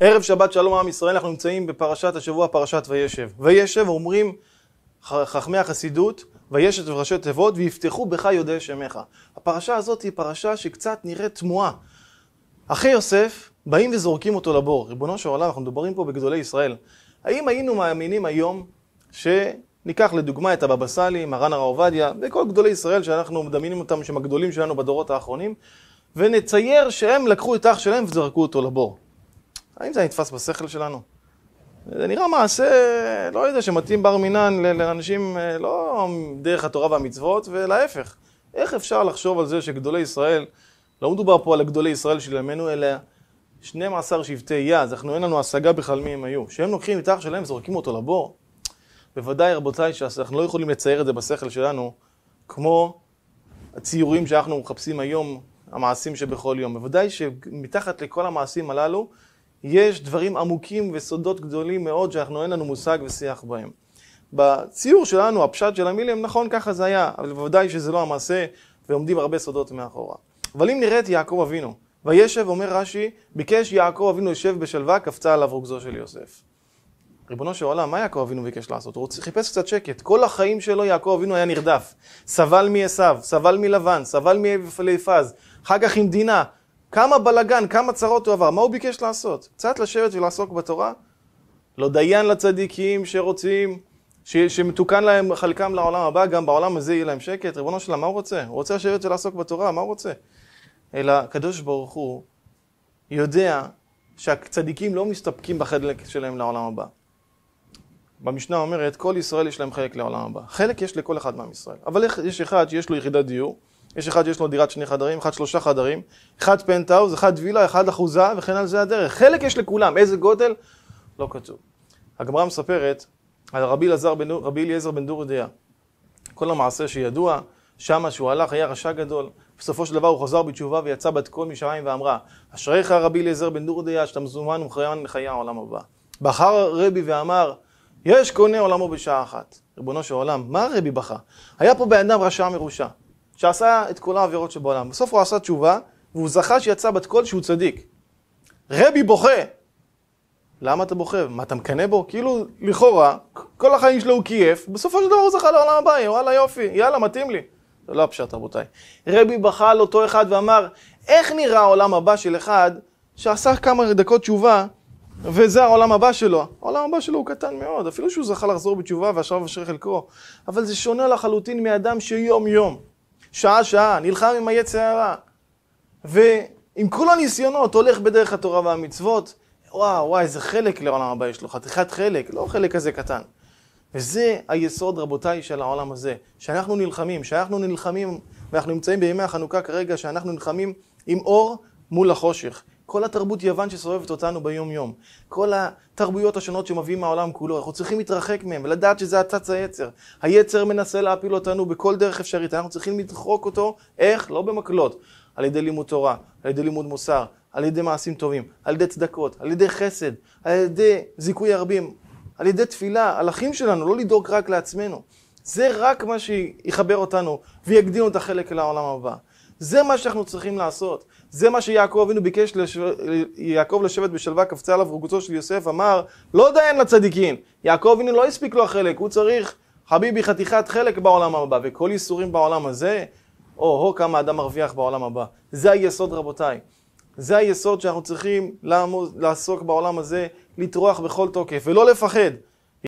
ערב שבת שלום עם ישראל, אנחנו נמצאים בפרשת השבוע, פרשת וישב. וישב אומרים חכמי החסידות, וישב וראשי תיבות, ויפתחו בך יודעי שמך. הפרשה הזאת היא פרשה שקצת נראית תמוהה. אחי יוסף באים וזורקים אותו לבור. ריבונו של עולם, אנחנו מדברים פה בגדולי ישראל. האם היינו מאמינים היום שניקח לדוגמה את הבבא סאלי, מרן הרב עובדיה, וכל גדולי ישראל שאנחנו מדמיינים אותם שהם הגדולים שלנו בדורות האחרונים, ונצייר שהם לקחו את אח שלהם וזרקו אותו לבור. האם זה נתפס בשכל שלנו? זה נראה מעשה, לא יודע, שמתאים בר מינן לאנשים אה, לא דרך התורה והמצוות, ולהפך. איך אפשר לחשוב על זה שגדולי ישראל, לא מדובר פה על גדולי ישראל של ימינו, אלא 12 שבטי יד, אנחנו אין לנו השגה בכלל מי הם היו. שהם לוקחים את האח שלהם וזורקים אותו לבור. בוודאי, רבותיי, שאנחנו לא יכולים לצייר את זה בשכל שלנו, כמו הציורים שאנחנו מחפשים היום, המעשים שבכל יום. בוודאי שמתחת לכל המעשים הללו, יש דברים עמוקים וסודות גדולים מאוד שאנחנו אין לנו מושג ושיח בהם. בציור שלנו, הפשט של המילים, נכון, ככה זה היה, אבל בוודאי שזה לא המעשה, ועומדים הרבה סודות מאחורה. אבל אם נראה את יעקב אבינו, וישב, אומר רש"י, ביקש יעקב אבינו יושב בשלווה, קפצה עליו רוגזו של יוסף. ריבונו של עולם, מה יעקב אבינו ביקש לעשות? הוא חיפש קצת שקט. כל החיים שלו יעקב אבינו היה נרדף. סבל מעשיו, סבל מלבן, סבל מאליפז, אחר כך עם דינה. כמה בלגן, כמה צרות הוא עבר. מה הוא ביקש לעשות? קצת לשבת ולעסוק בתורה? לא דיין לצדיקים שרוצים, ש, שמתוקן להם חלקם לעולם הבא, גם בעולם הזה יהיה להם שקט. ריבונו שלם, מה הוא רוצה? הוא רוצה לשבת ולעסוק בתורה, מה הוא רוצה? אלא הקדוש ברוך הוא יודע שהצדיקים לא מסתפקים בחלק שלהם לעולם הבא. במשנה אומרת, כל ישראל יש להם חלק לעולם הבא. חלק יש לכל אחד מעם ישראל. אבל יש אחד שיש לו יחידת דיור, יש אחד שיש לו דירת שני חדרים, אחד שלושה חדרים, אחד פנטהאוז, אחד וילה, אחד אחוזה, וכן על זה הדרך. חלק יש לכולם, איזה גודל? לא כתוב. הגמרא מספרת על רבי אליעזר בן, רבי בן דורדיה. כל המעשה שידוע, שמה שהוא הלך היה רשע גדול. בסופו של דבר הוא חזר בתשובה ויצא בת קול משמיים ואמרה, אשריך רבי אליעזר בן דורדיה שאתה מזומן ומחיימן לחיי העולם הבא. בחר רבי ואמר, יש קונה עולמו בשעה אחת. ריבונו של עולם, מה רבי בכה? היה פה בן אדם רשע מרושע. שעשה את כל העבירות שבעולם. בסוף הוא עשה תשובה, והוא זכה שיצא בת קול שהוא צדיק. רבי בוכה. למה אתה בוכה? מה, אתה מקנא בו? כאילו, לכאורה, כל החיים שלו הוא קייף, בסופו של דבר הוא זכה לעולם הבא, וואלה יופי, יאללה, מתאים לי. זה לא הפשט, רבותיי. רבי בכה על אותו אחד ואמר, איך נראה העולם הבא של אחד שעשה כמה דקות תשובה, וזה העולם הבא שלו. העולם הבא שלו הוא קטן מאוד, אפילו שהוא זכה לחזור בתשובה ועכשיו אשר חלקו. אבל זה שונה לחלוטין מאדם שיום-יום. שעה-שעה, נלחם עם היצר הרע. ועם כל הניסיונות הולך בדרך התורה והמצוות, וואו, וואי, איזה חלק לעולם הבא יש לו, חתיכת חלק, לא חלק כזה קטן. וזה היסוד, רבותיי, של העולם הזה. שאנחנו נלחמים, שאנחנו נלחמים, ואנחנו נמצאים בימי החנוכה כרגע, שאנחנו נלחמים עם אור מול החושך. כל התרבות יוון שסובבת אותנו ביום-יום, כל התרבויות השונות שמביאים מהעולם כולו, אנחנו צריכים להתרחק מהם ולדעת שזה הצץ היצר. היצר מנסה להפיל אותנו בכל דרך אפשרית, אנחנו צריכים לדחוק אותו, איך? לא במקלות, על ידי לימוד תורה, על ידי לימוד מוסר, על ידי מעשים טובים, על ידי צדקות, על ידי חסד, על ידי זיכוי הרבים, על ידי תפילה, על אחים שלנו, לא לדאוג רק לעצמנו. זה רק מה שיחבר אותנו ויגדיל את החלק אל העולם הבא. זה מה שאנחנו צריכים לעשות. זה מה שיעקב אבינו ביקש לש... יעקב לשבת בשלווה, קפצה עליו רגוצו של יוסף, אמר, לא דיין לצדיקים. יעקב אבינו לא הספיק לו החלק, הוא צריך, חביבי, חתיכת חלק בעולם הבא, וכל ייסורים בעולם הזה, או-הו, כמה אדם מרוויח בעולם הבא. זה היסוד, רבותיי. זה היסוד שאנחנו צריכים לעמוד, לעסוק בעולם הזה, לטרוח בכל תוקף, ולא לפחד.